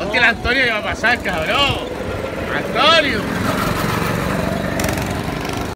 Hostia, el Antonio que va a pasar, cabrón. Antonio.